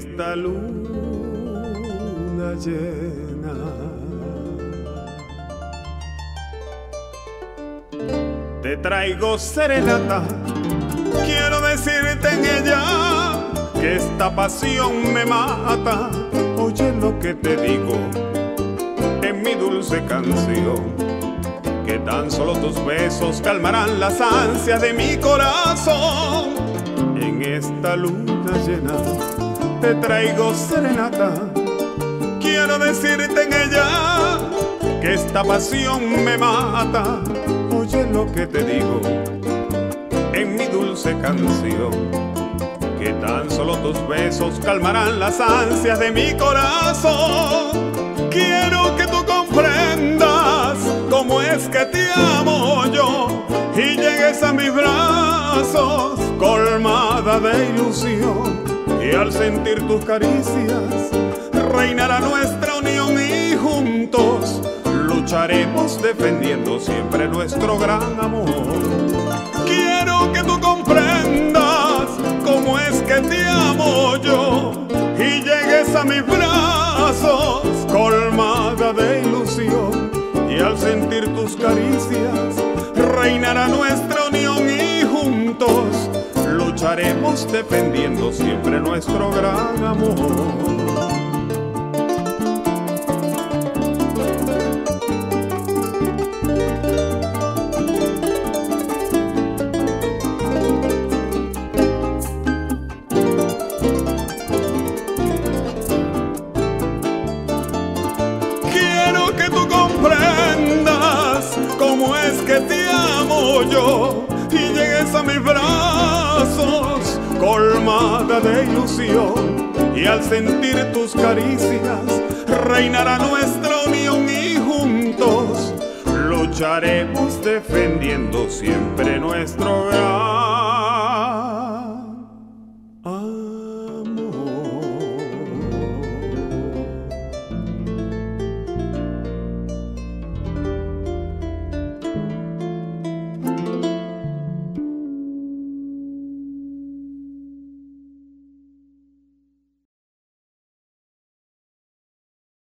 esta luna llena. Te traigo serenata, quiero decirte en ella que esta pasión me mata. Oye lo que te digo en mi dulce canción, que tan solo tus besos calmarán las ansias de mi corazón. En esta luna llena te traigo serenata, quiero decirte en ella que esta pasión me mata. Oye lo que te digo en mi dulce canción que tan solo tus besos calmarán las ansias de mi corazón. Quiero que tú comprendas cómo es que te amo yo y llegues a mis brazos colmada de ilusión. Y al sentir tus caricias reinará nuestra unión y juntos lucharemos defendiendo siempre nuestro gran amor. Quiero que tú comprendas cómo es que te amo yo y llegues a mis brazos colmada de ilusión y al sentir tus caricias reinará nuestra unión y lucharemos defendiendo siempre nuestro gran amor. Quiero que te amo yo y llegues a mis brazos colmada de ilusión y al sentir tus caricias reinará nuestra unión y juntos lucharemos defendiendo siempre nuestro gran